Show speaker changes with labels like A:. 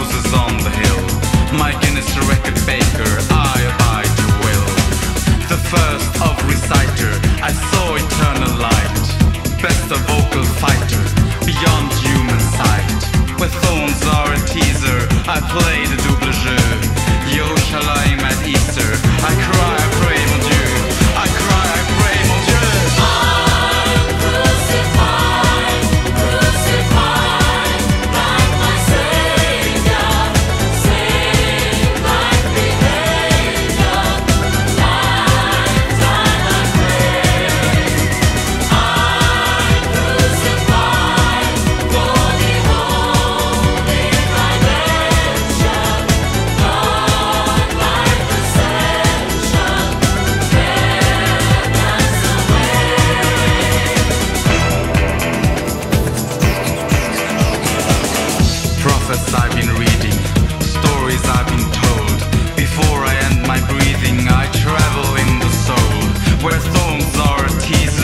A: Moses on the hill. My Guinness record baker, I abide your will. The first of reciter, I saw eternal light. Best of vocal fighter, beyond human sight. Where thorns are a teaser, I played He's.